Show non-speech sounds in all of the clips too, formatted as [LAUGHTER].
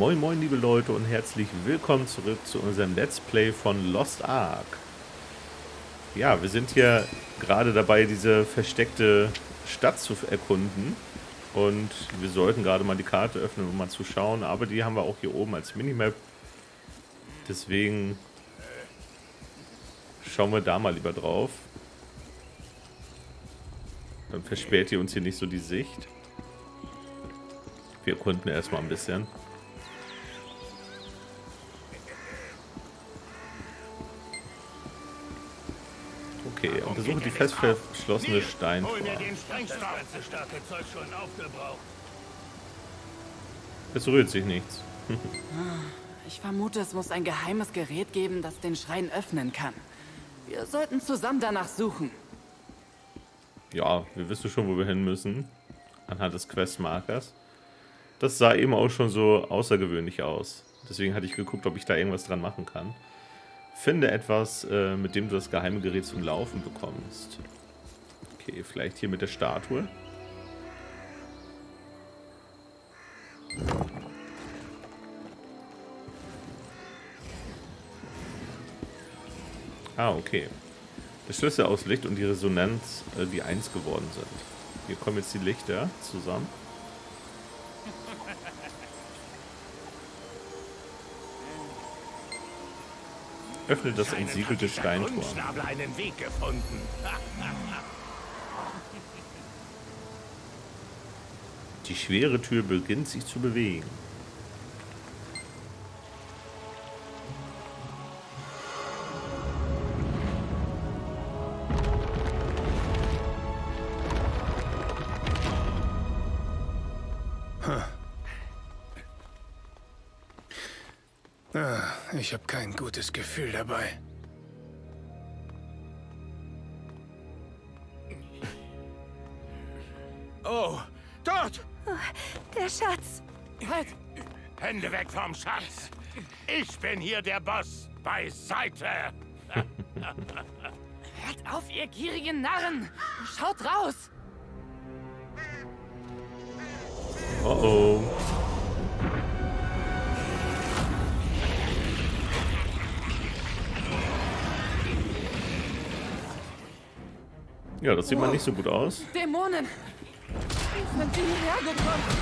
Moin moin liebe Leute und herzlich willkommen zurück zu unserem Let's Play von Lost Ark. Ja, wir sind hier gerade dabei, diese versteckte Stadt zu erkunden. Und wir sollten gerade mal die Karte öffnen, um mal zu schauen. Aber die haben wir auch hier oben als Minimap. Deswegen schauen wir da mal lieber drauf. Dann versperrt ihr uns hier nicht so die Sicht. Wir erkunden erstmal ein bisschen. Untersuche die fest verschlossene Steintor. Es rührt sich nichts. ich vermute, es muss ein geheimes Gerät geben, das den Schrein öffnen kann. Wir sollten zusammen danach suchen. Ja, wir wissen schon, wo wir hin müssen. Anhand des Questmarkers. Das sah eben auch schon so außergewöhnlich aus. Deswegen hatte ich geguckt, ob ich da irgendwas dran machen kann. Finde etwas, äh, mit dem du das geheime Gerät zum Laufen bekommst. Okay, vielleicht hier mit der Statue. Ah, okay. Der Schlüssel aus Licht und die Resonanz, äh, die eins geworden sind. Hier kommen jetzt die Lichter zusammen. Öffne das entsiegelte Steintor. einen Weg gefunden. Die schwere Tür beginnt sich zu bewegen. Ich habe kein gutes Gefühl dabei. Oh, dort! Oh, der Schatz. Halt! Hände weg vom Schatz! Ich bin hier der Boss. Beiseite! [LAUGHS] Hört auf, ihr gierigen Narren! Schaut raus! Oh oh. Ja, das sieht mal nicht so gut aus. Dämonen! Sind sie hierher gekommen?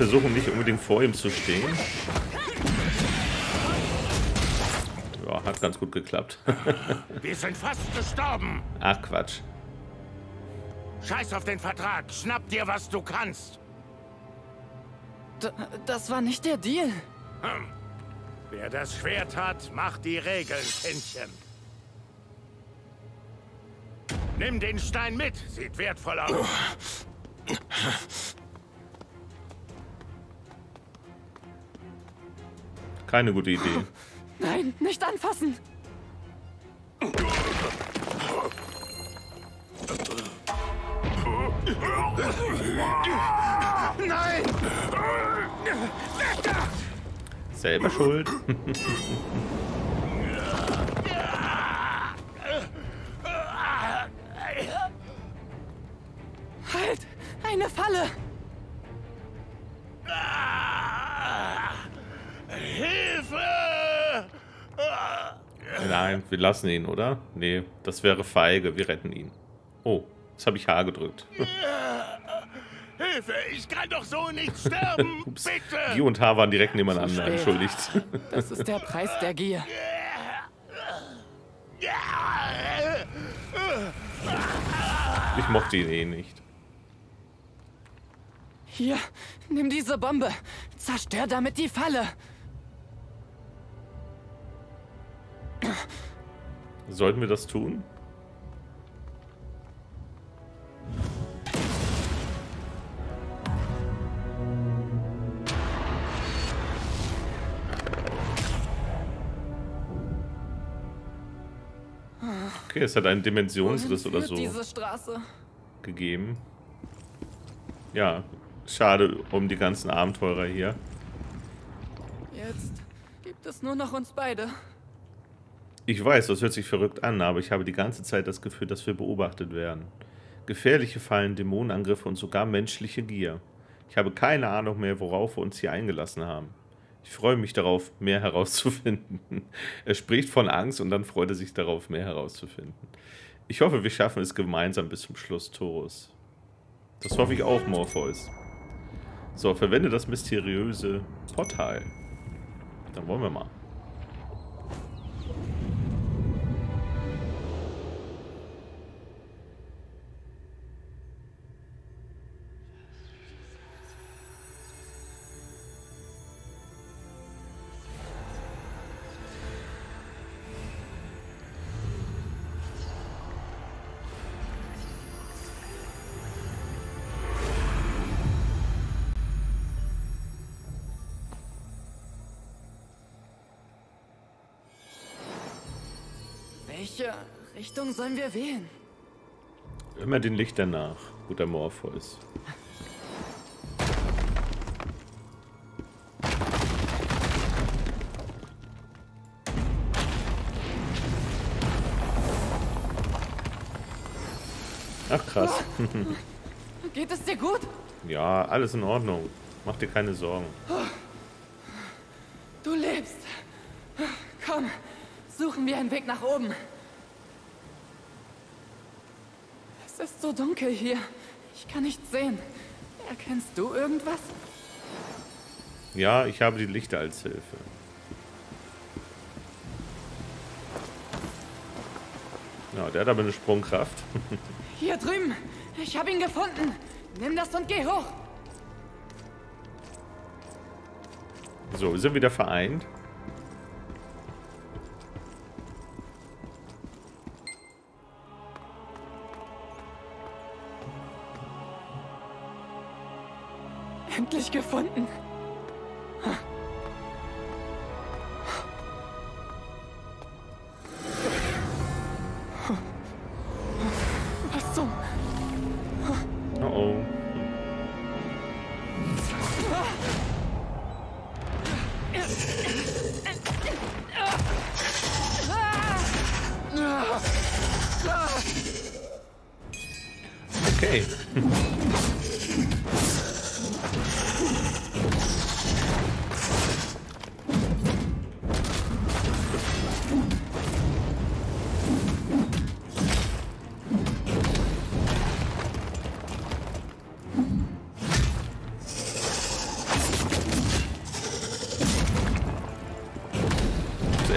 Versuchen nicht unbedingt vor ihm zu stehen. Ja, hat ganz gut geklappt. [LAUGHS] wir sind fast gestorben. Ach, Quatsch. Scheiß auf den Vertrag. Schnapp dir, was du kannst. D das war nicht der Deal. Hm. Wer das Schwert hat, macht die Regeln, Kindchen. Nimm den Stein mit. Sieht wertvoll aus. [LAUGHS] Keine gute Idee. [LAUGHS] Nein, nicht anfassen. Nein! Selber schuld. halt! Eine Falle! Nein, wir lassen ihn, oder? Nee, das wäre feige. Wir retten ihn. Oh, jetzt habe ich H gedrückt. Hilfe, ich kann doch so nicht sterben. [LAUGHS] Ups. Bitte. G und H waren direkt nebeneinander, entschuldigt. Das ist der Preis der Gier. [LAUGHS] Ich mochte ihn eh nicht. Hier, nimm diese Bombe. Zerstör damit die Falle. Sollten wir das tun? Okay, es hat einen Dimensionsriss oder so diese Straße? gegeben. Ja, schade um die ganzen Abenteurer hier. Jetzt gibt es nur noch uns beide. Ich weiß, das hört sich verrückt an, aber ich habe die ganze Zeit das Gefühl, dass wir beobachtet werden. Gefährliche Fallen, Dämonenangriffe und sogar menschliche Gier. Ich habe keine Ahnung mehr, worauf wir uns hier eingelassen haben. Ich freue mich darauf, mehr [LAUGHS] herauszufinden. Er spricht von Angst und dann freut er sich darauf, mehr herauszufinden. Ich hoffe, wir schaffen es gemeinsam bis zum Schluss, Torus. Das hoffe ich auch, Morpheus. So, verwende das mysteriöse Portal. Dann wollen wir mal. Welche Richtung sollen wir wählen? Immer den Lichtern nach, guter Morpheus. Ach krass. [LAUGHS] Geht es dir gut? Ja, alles in Ordnung. Mach dir keine Sorgen. Du lebst. Komm, suchen wir einen Weg nach oben. Es ist so dunkel hier. Ich kann nichts sehen. Erkennst du irgendwas? Ja, ich habe die Lichter als Hilfe. Ja, der hat aber eine Sprungkraft. [LAUGHS] Hier drüben. Ich habe ihn gefunden. Nimm das und geh hoch. So, wir sind wieder vereint. Endlich gefunden. Was zum... Oh oh. Okay.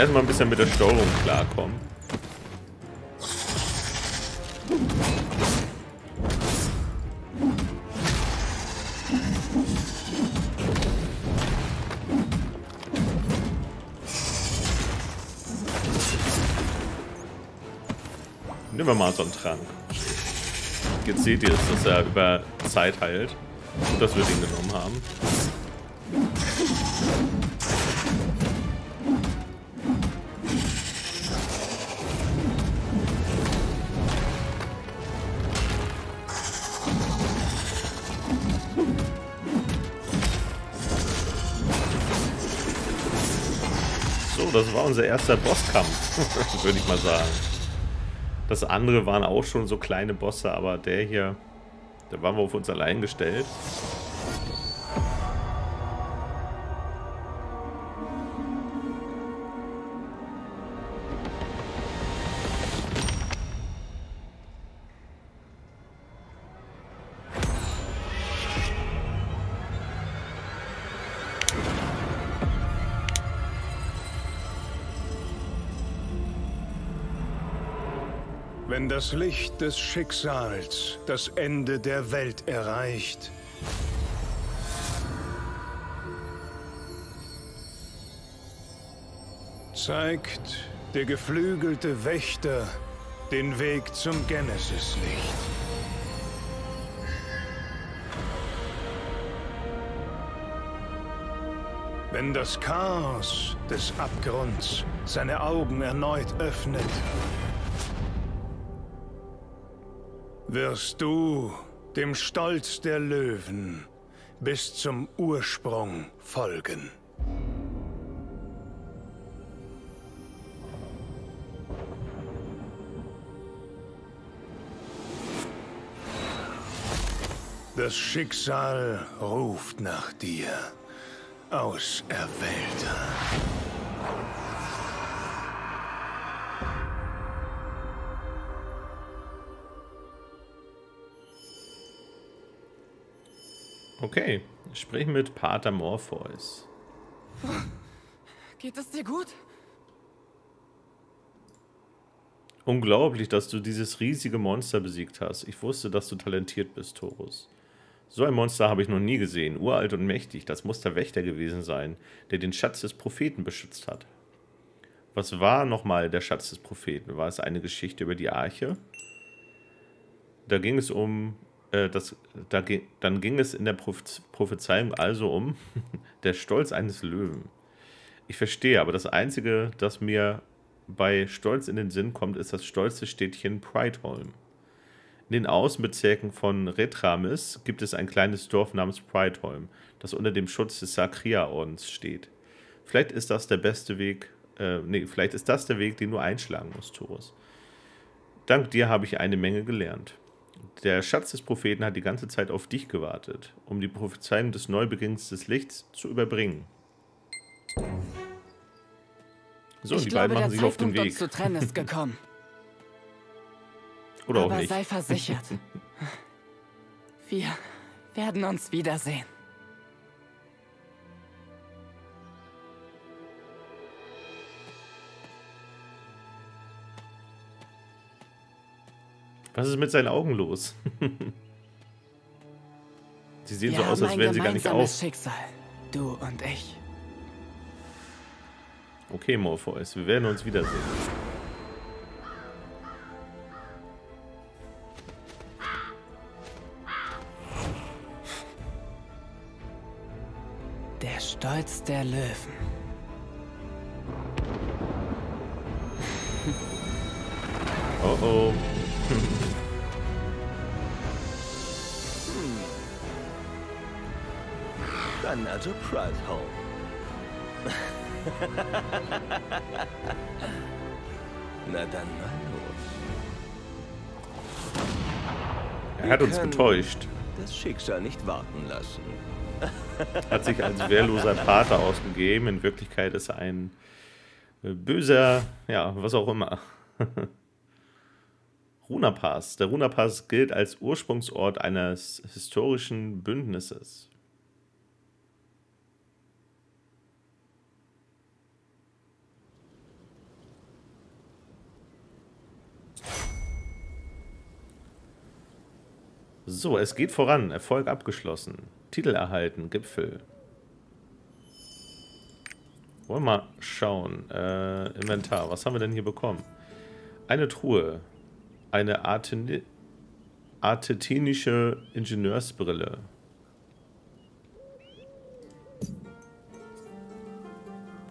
Zuerst mal ein bisschen mit der Steuerung klarkommen. Nehmen wir mal so einen Trank. Jetzt seht ihr dass er über Zeit heilt. Und dass wir den genommen haben. Unser erster Bosskampf, [LAUGHS] würde ich mal sagen. Das andere waren auch schon so kleine Bosse, aber der hier, da waren wir auf uns allein gestellt. das Licht des Schicksals das Ende der Welt erreicht. Zeigt der geflügelte Wächter den Weg zum Genesis-Licht. Wenn das Chaos des Abgrunds seine Augen erneut öffnet, wirst du dem Stolz der Löwen bis zum Ursprung folgen. Das Schicksal ruft nach dir, Auserwählter. Okay, sprich mit Pater Morpheus. Geht es dir gut? Unglaublich, dass du dieses riesige Monster besiegt hast. Ich wusste, dass du talentiert bist, Torus. So ein Monster habe ich noch nie gesehen, uralt und mächtig. Das muss der Wächter gewesen sein, der den Schatz des Propheten beschützt hat. Was war nochmal der Schatz des Propheten? War es eine Geschichte über die Arche? Da ging es um, äh, das, da, dann ging es in der Prophezeiung also um [LAUGHS] der Stolz eines Löwen. Ich verstehe, aber das Einzige, das mir bei Stolz in den Sinn kommt, ist das stolze Städtchen Prideholm. In den Außenbezirken von Retramis gibt es ein kleines Dorf namens Prideholm, das unter dem Schutz des Sakria-Ordens steht. Vielleicht ist das der beste Weg, äh, nee, vielleicht ist das der Weg, den du einschlagen musst, Torus. Dank dir habe ich eine Menge gelernt. Der Schatz des Propheten hat die ganze Zeit auf dich gewartet, um die Prophezeiung des Neubeginns des Lichts zu überbringen. So, ich die glaube, beiden machen sich auf den Weg. Uns zu trennen ist gekommen. [LAUGHS] Oder Aber auch nicht. sei versichert. [LAUGHS] Wir werden uns wiedersehen. Was ist mit seinen Augen los? [LAUGHS] Sie sehen Wir so aus, als wären sie gar nicht auf. Schicksal, du und ich. Okay, Morpheus, wir werden uns wiedersehen. Stolz der Löwen. Oh oh. Also Pride Home. [LAUGHS] Na dann mal los. Er hat uns getäuscht. Das Schicksal nicht warten lassen. [LAUGHS] Hat sich als wehrloser Pater ausgegeben. In Wirklichkeit ist er ein äh, böser, ja, was auch immer. [LAUGHS] Runapass. Der Runapass gilt als Ursprungsort eines historischen Bündnisses. So, es geht voran. Erfolg abgeschlossen. Titel erhalten, Gipfel. Wollen wir mal schauen. Äh, Inventar, was haben wir denn hier bekommen? Eine Truhe. Eine artetinische Ingenieursbrille.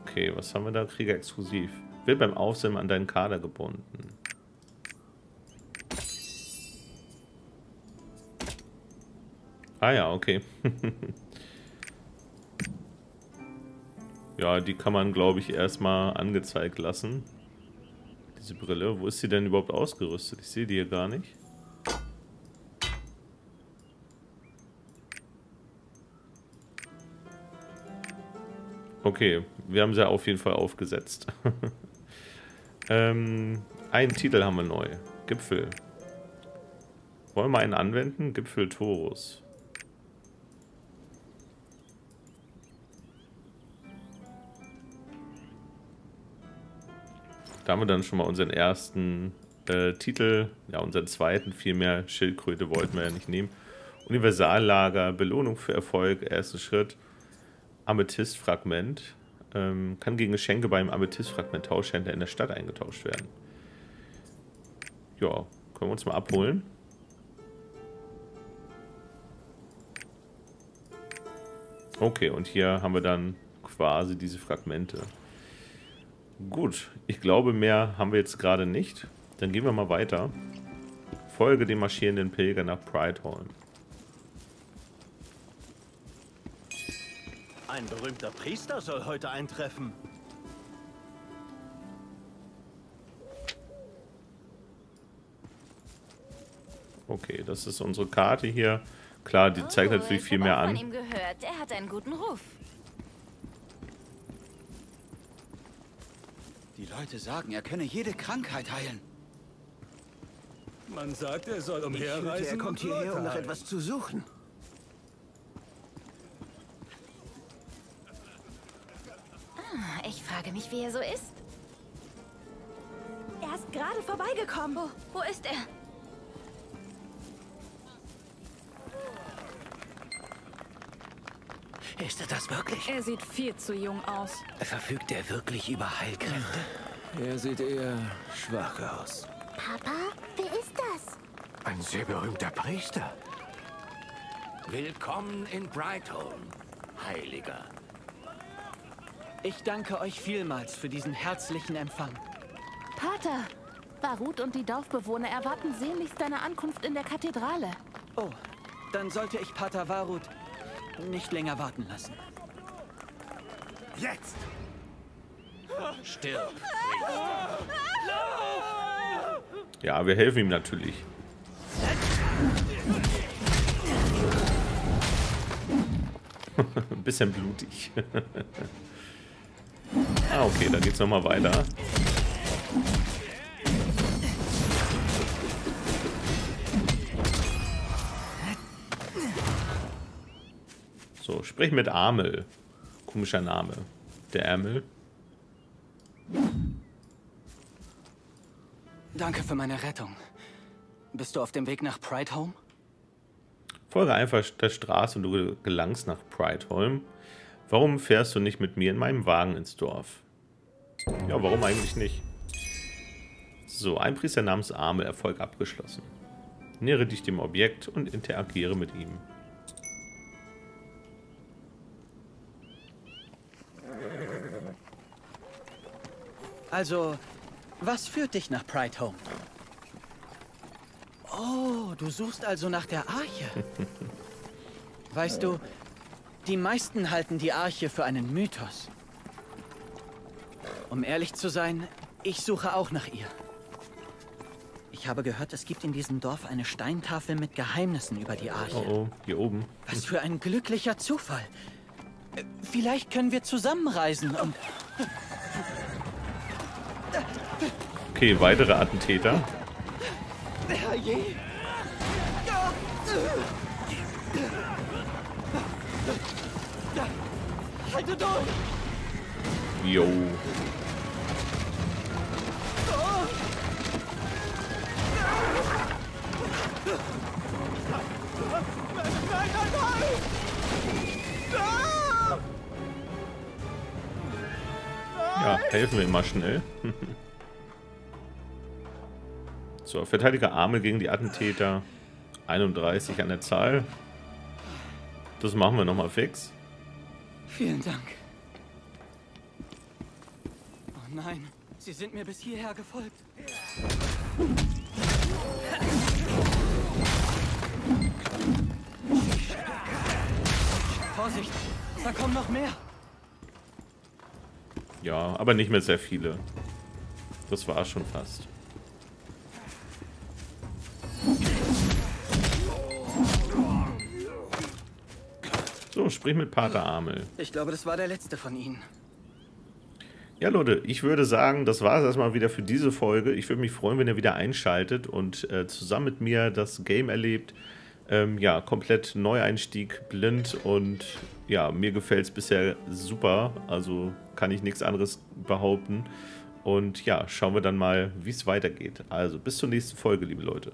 Okay, was haben wir da? Krieger exklusiv. Wird beim Aufsehen an deinen Kader gebunden. Ah ja, okay. ja, die kann man, glaube ich, erstmal angezeigt lassen. Diese Brille. Wo ist sie denn überhaupt ausgerüstet? Ich sehe die hier gar nicht. Okay, wir haben sie auf jeden Fall aufgesetzt. [LAUGHS] ähm, einen Titel haben wir neu. Gipfel. Wollen wir einen anwenden? Gipfel Torus. Da haben wir dann schon mal unseren ersten äh, Titel, ja, unseren zweiten vielmehr. Schildkröte wollten wir ja nicht nehmen. Universallager, Belohnung für Erfolg, erster Schritt. Amethystfragment. Ähm, kann gegen Geschenke beim Amethyst-Fragment-Tauschhändler in der Stadt eingetauscht werden. Ja, können wir uns mal abholen. Okay, und hier haben wir dann quasi diese Fragmente. Gut, ich glaube, mehr haben wir jetzt gerade nicht. Dann gehen wir mal weiter. Folge dem marschierenden Pilger nach Prideholm. Ein berühmter Priester soll heute eintreffen. Okay, das ist unsere Karte hier. Klar, die zeigt Oh, natürlich ich viel mehr an. Von ihm gehört. Er hat einen guten Ruf. Die Leute sagen, er könne jede Krankheit heilen. Man sagt, er soll Ich umherreisen. er kommt hierher, um nach etwas zu suchen. Ich frage mich, wie er so ist. Er ist gerade vorbeigekommen. Wo, wo ist er? Ist er das wirklich? Er sieht viel zu jung aus. Verfügt er wirklich über Heilkräfte? Er sieht eher schwach aus. Papa, wer ist das? Ein sehr berühmter Priester. Willkommen in Brightholm, Heiliger. Ich danke euch vielmals für diesen herzlichen Empfang. Pater, Barut und die Dorfbewohner erwarten sehnlichst deine Ankunft in der Kathedrale. Oh, dann sollte ich Pater Varut nicht länger warten lassen. Jetzt! Stirb. Ja, wir helfen ihm natürlich. Ein [LAUGHS] bisschen blutig. [LAUGHS] ah, okay, dann geht's nochmal weiter. Sprich mit Amel. Komischer Name. Der Ärmel. Danke für meine Rettung. Bist du auf dem Weg nach Pride Home? Folge einfach der Straße und du gelangst nach Prideholm. Warum fährst du nicht mit mir in meinem Wagen ins Dorf? Ja, warum eigentlich nicht? So, ein Priester namens Arme, Erfolg abgeschlossen. Nähere dich dem Objekt und interagiere mit ihm. Also, was führt dich nach Pride Home? Oh, du suchst also nach der Arche. [LAUGHS] Weißt du, die meisten halten die Arche für einen Mythos. Um ehrlich zu sein, ich suche auch nach ihr. Ich habe gehört, es gibt in diesem Dorf eine Steintafel mit Geheimnissen über die Arche. Oh, oh, hier oben. Was für ein glücklicher Zufall. Äh, Vielleicht können wir zusammenreisen und... Okay, weitere Attentäter. Durch! Jo. Nein, nein, nein! Helfen wir ihm mal schnell. [LAUGHS] so, Verteidiger Arme gegen die Attentäter. 31 an der Zahl. Das machen wir nochmal fix. Vielen Dank. Oh nein, sie sind mir bis hierher gefolgt. Vorsicht, da kommen noch mehr. Ja, aber nicht mehr sehr viele. Das war schon fast. So, sprich mit Pater Amel. Ich glaube, das war der letzte von ihnen. Ja, Leute, ich würde sagen, das war es erstmal wieder für diese Folge. Ich würde mich freuen, wenn ihr wieder einschaltet und äh, zusammen mit mir das Game erlebt. Ähm, ja, komplett Neueinstieg, blind und ja, mir gefällt es bisher super. Also kann ich nichts anderes behaupten. Und ja, schauen wir dann mal, wie es weitergeht. Also bis zur nächsten Folge, liebe Leute.